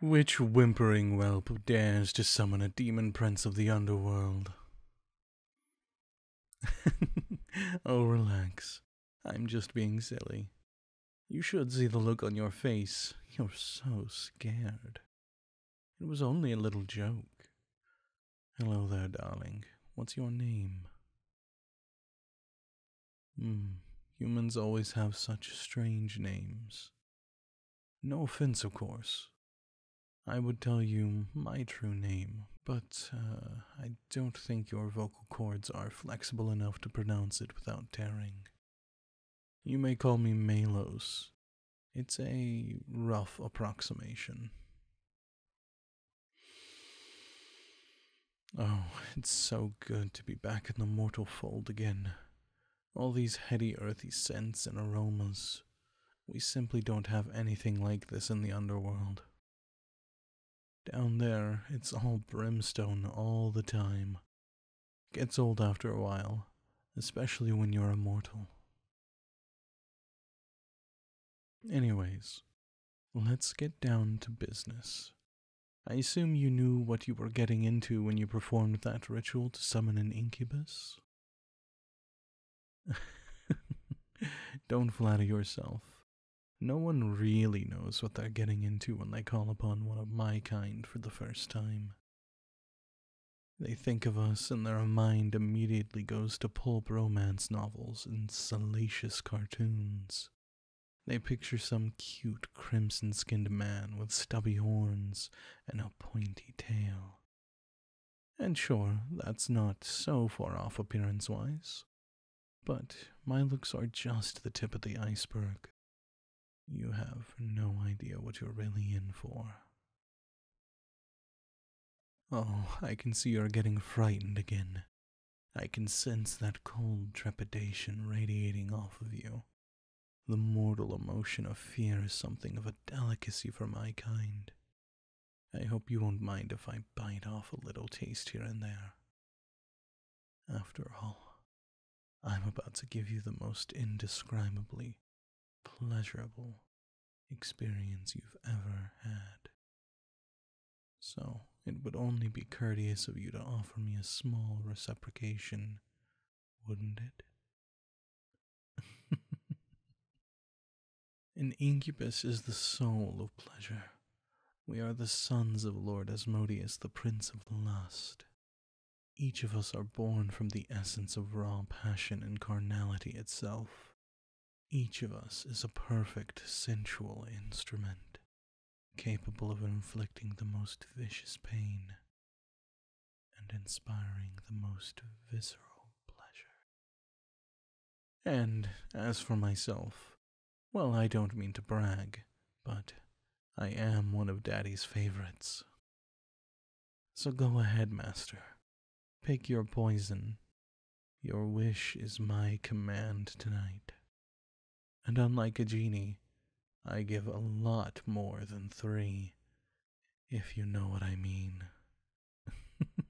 Which whimpering whelp dares to summon a demon prince of the underworld? oh, relax. I'm just being silly. You should see the look on your face. You're so scared. It was only a little joke. Hello there, darling. What's your name? Hmm, humans always have such strange names. No offense, of course. I would tell you my true name, but uh, I don't think your vocal cords are flexible enough to pronounce it without tearing. You may call me Malos. It's a rough approximation. Oh, it's so good to be back in the mortal fold again. All these heady, earthy scents and aromas. We simply don't have anything like this in the underworld. Down there, it's all brimstone all the time. Gets old after a while, especially when you're immortal. Anyways, let's get down to business. I assume you knew what you were getting into when you performed that ritual to summon an incubus? Don't flatter yourself. No one really knows what they're getting into when they call upon one of my kind for the first time. They think of us and their mind immediately goes to pulp romance novels and salacious cartoons. They picture some cute crimson skinned man with stubby horns and a pointy tail. And sure, that's not so far off appearance wise. But my looks are just the tip of the iceberg. You have no idea what you're really in for. Oh, I can see you're getting frightened again. I can sense that cold trepidation radiating off of you. The mortal emotion of fear is something of a delicacy for my kind. I hope you won't mind if I bite off a little taste here and there. After all, I'm about to give you the most indescribably pleasurable experience you've ever had. So it would only be courteous of you to offer me a small reciprocation, wouldn't it? An incubus is the soul of pleasure. We are the sons of Lord Asmodeus, the Prince of Lust. Each of us are born from the essence of raw passion and carnality itself. Each of us is a perfect sensual instrument, capable of inflicting the most vicious pain and inspiring the most visceral pleasure. And as for myself, well, I don't mean to brag, but I am one of Daddy's favorites. So go ahead, Master. Pick your poison. Your wish is my command tonight and unlike a genie, I give a lot more than three, if you know what I mean.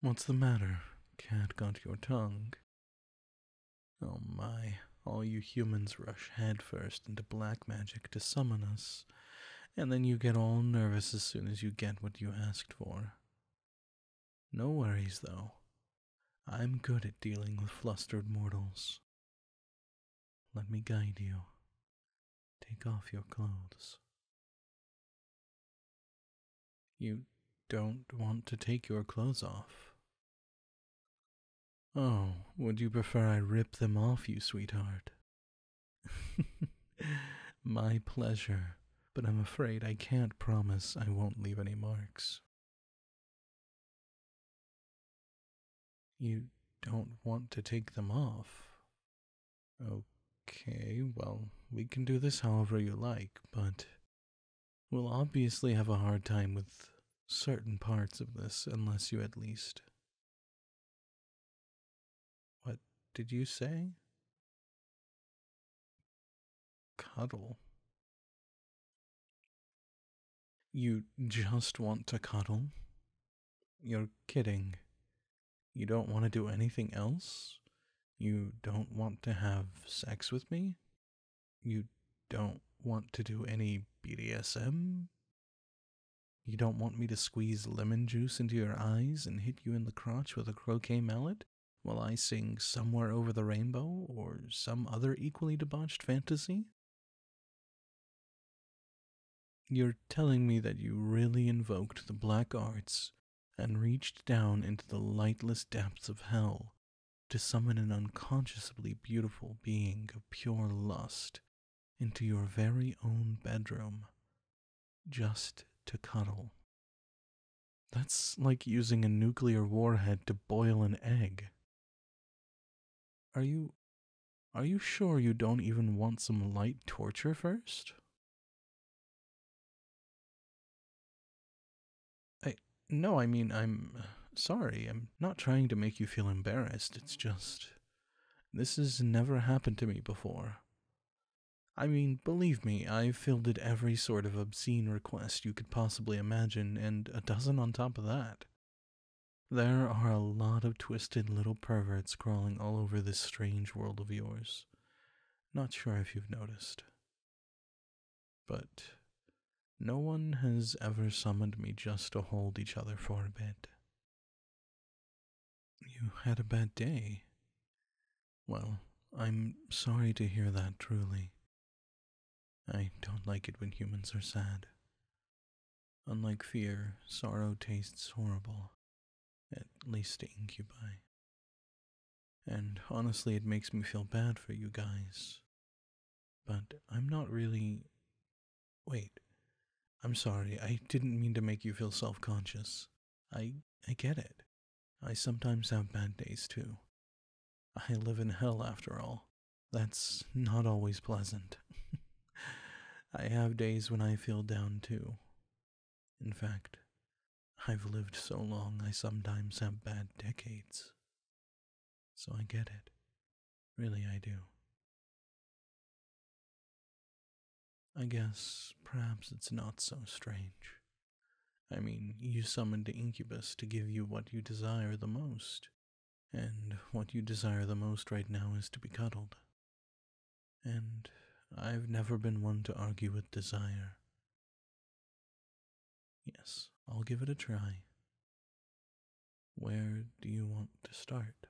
What's the matter? Cat got your tongue. Oh my, all you humans rush headfirst into black magic to summon us, and then you get all nervous as soon as you get what you asked for. No worries, though. I'm good at dealing with flustered mortals. Let me guide you. Take off your clothes. You don't want to take your clothes off. Oh, would you prefer I rip them off you, sweetheart? My pleasure, but I'm afraid I can't promise I won't leave any marks. You don't want to take them off? Oh, Okay, well, we can do this however you like, but we'll obviously have a hard time with certain parts of this unless you at least. What did you say? Cuddle. You just want to cuddle? You're kidding. You don't want to do anything else? You don't want to have sex with me? You don't want to do any BDSM? You don't want me to squeeze lemon juice into your eyes and hit you in the crotch with a croquet mallet while I sing Somewhere Over the Rainbow or some other equally debauched fantasy? You're telling me that you really invoked the black arts and reached down into the lightless depths of hell to summon an unconsciously beautiful being of pure lust into your very own bedroom just to cuddle. That's like using a nuclear warhead to boil an egg. Are you are you sure you don't even want some light torture first? I no, I mean I'm sorry. I'm not trying to make you feel embarrassed. It's just this has never happened to me before. I mean, believe me, I've fielded every sort of obscene request you could possibly imagine, and a dozen on top of that. There are a lot of twisted little perverts crawling all over this strange world of yours. Not sure if you've noticed. But no one has ever summoned me just to hold each other for a bit. You had a bad day. Well, I'm sorry to hear that, truly. I don't like it when humans are sad. Unlike fear, sorrow tastes horrible, at least to incubi. And honestly, it makes me feel bad for you guys. But I'm not really. Wait. I'm sorry, I didn't mean to make you feel self conscious. I, I get it. I sometimes have bad days too. I live in hell after all. That's not always pleasant. I have days when I feel down too. In fact, I've lived so long I sometimes have bad decades. So I get it. Really, I do. I guess perhaps it's not so strange. I mean, you summoned the incubus to give you what you desire the most, and what you desire the most right now is to be cuddled. And I've never been one to argue with desire. Yes, I'll give it a try. Where do you want to start?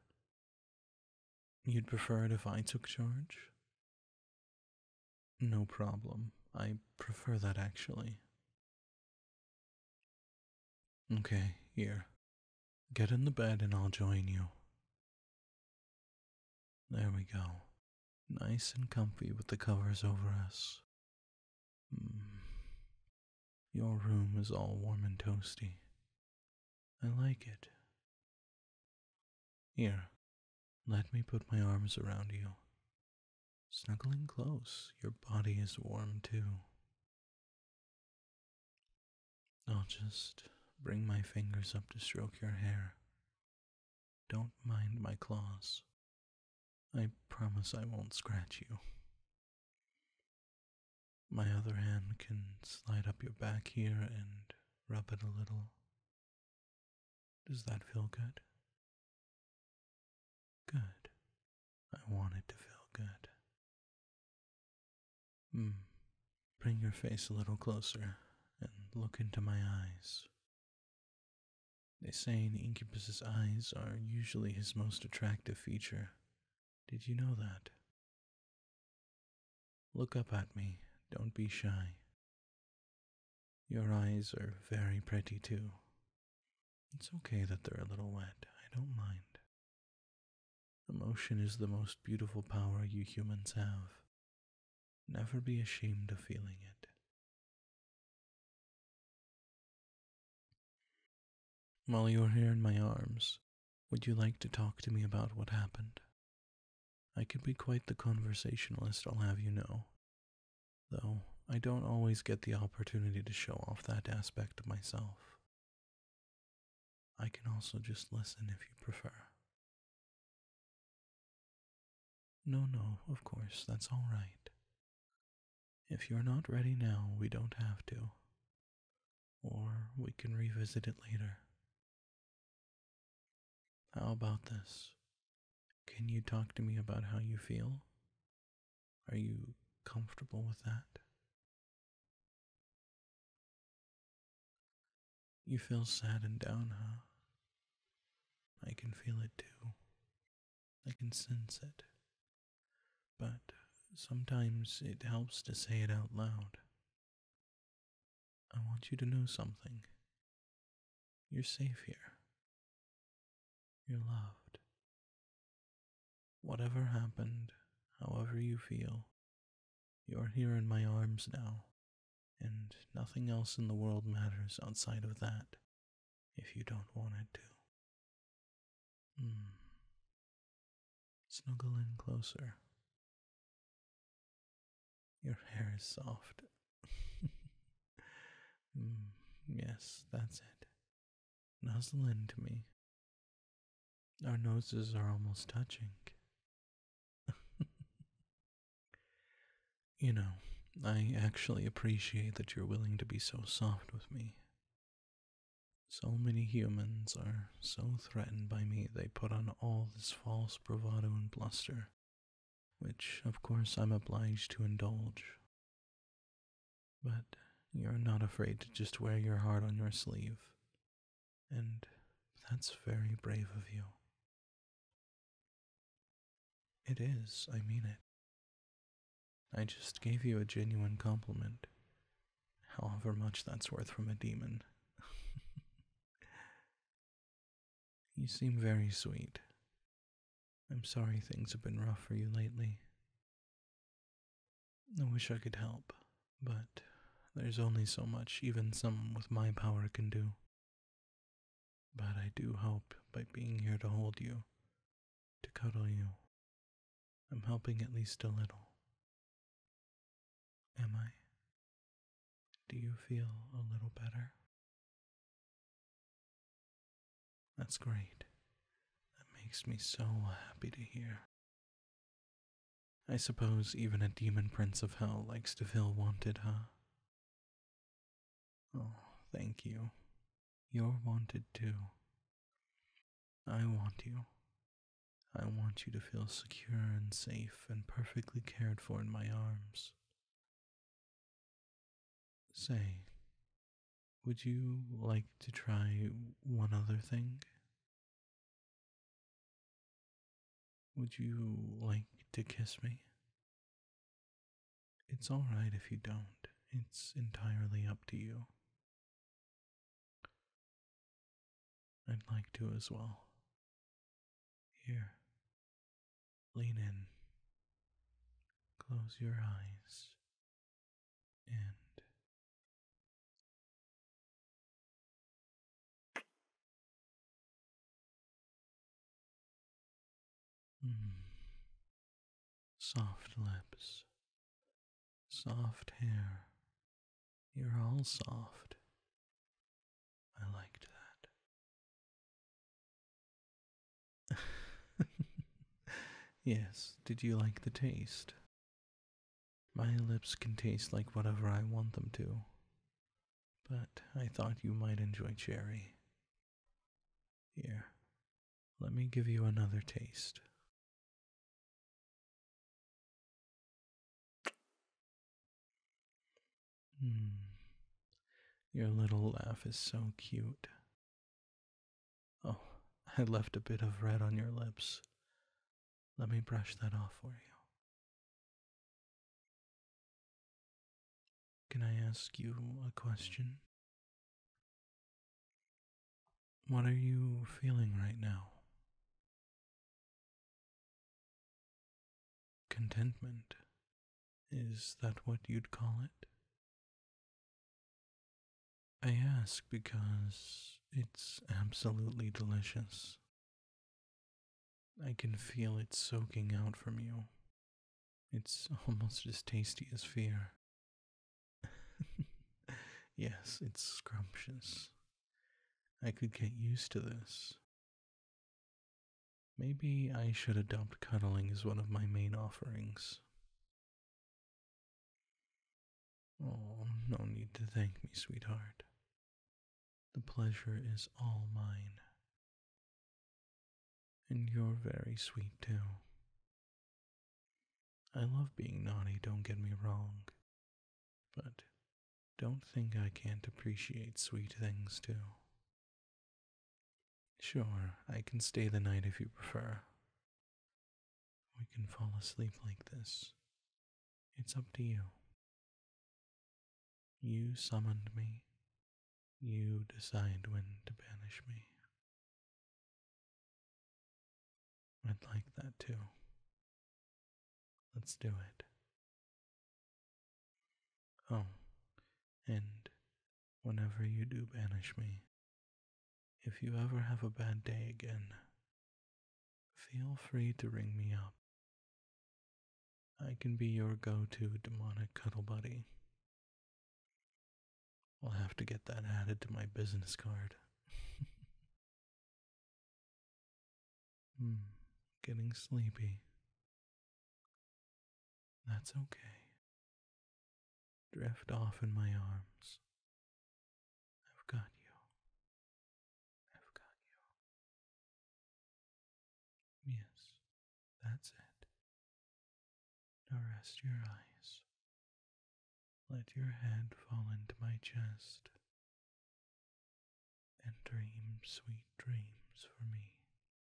You'd prefer it if I took charge? No problem. I prefer that actually. Okay, here. Get in the bed and I'll join you. There we go. Nice and comfy with the covers over us. Mm. Your room is all warm and toasty. I like it. Here, let me put my arms around you. Snuggling close, your body is warm too. I'll just bring my fingers up to stroke your hair. Don't mind my claws. I promise I won't scratch you. My other hand can slide up your back here and rub it a little. Does that feel good? Good. I want it to feel good. Hmm. Bring your face a little closer and look into my eyes. They say an incubus's eyes are usually his most attractive feature. Did you know that? Look up at me. Don't be shy. Your eyes are very pretty, too. It's okay that they're a little wet. I don't mind. Emotion is the most beautiful power you humans have. Never be ashamed of feeling it. While you're here in my arms, would you like to talk to me about what happened? I can be quite the conversationalist, I'll have you know. Though I don't always get the opportunity to show off that aspect of myself. I can also just listen if you prefer. No, no, of course, that's all right. If you're not ready now, we don't have to. Or we can revisit it later. How about this? Can you talk to me about how you feel? Are you comfortable with that? You feel sad and down, huh? I can feel it too. I can sense it. But sometimes it helps to say it out loud. I want you to know something. You're safe here. You're loved. Whatever happened, however you feel, you're here in my arms now, and nothing else in the world matters outside of that if you don't want it to. Hmm. Snuggle in closer. Your hair is soft. mm, yes, that's it. Nuzzle into me. Our noses are almost touching. you know, I actually appreciate that you're willing to be so soft with me. So many humans are so threatened by me they put on all this false bravado and bluster, which of course I'm obliged to indulge. But you're not afraid to just wear your heart on your sleeve, and that's very brave of you. It is, I mean it. I just gave you a genuine compliment, however much that's worth from a demon. you seem very sweet. I'm sorry things have been rough for you lately. I wish I could help, but there's only so much even someone with my power can do. But I do hope by being here to hold you, to cuddle you, I'm helping at least a little. Am I? Do you feel a little better? That's great. That makes me so happy to hear. I suppose even a demon prince of hell likes to feel wanted, huh? Oh, thank you. You're wanted too. I want you. I want you to feel secure and safe and perfectly cared for in my arms. Say, would you like to try one other thing? Would you like to kiss me? It's alright if you don't, it's entirely up to you. I'd like to as well. Here, lean in, close your eyes, and mm, soft lips, soft hair. You're all soft. I liked that. Yes, did you like the taste? My lips can taste like whatever I want them to, but I thought you might enjoy cherry. Here, let me give you another taste. Hmm. Your little laugh is so cute. Oh, I left a bit of red on your lips. Let me brush that off for you. Can I ask you a question? What are you feeling right now? Contentment. Is that what you'd call it? I ask because it's absolutely delicious. I can feel it soaking out from you. It's almost as tasty as fear. yes, it's scrumptious. I could get used to this. Maybe I should adopt cuddling as one of my main offerings. Oh, no need to thank me, sweetheart. The pleasure is all mine. And you're very sweet, too. I love being naughty, don't get me wrong. But Don't think I can't appreciate sweet things too. Sure, I can stay the night if you prefer. We can fall asleep like this. It's up to you. You summoned me. You decide when to banish me. I'd like that too. Let's do it. Oh, and whenever you do banish me, if you ever have a bad day again, feel free to ring me up. I can be your go to demonic cuddle buddy. I'll have to get that added to my business card. hmm, getting sleepy. That's okay. Drift off in my arms. I've got you. I've got you. Yes, that's it. Now rest your eyes. Let your head fall into my chest and dream sweet dreams for me.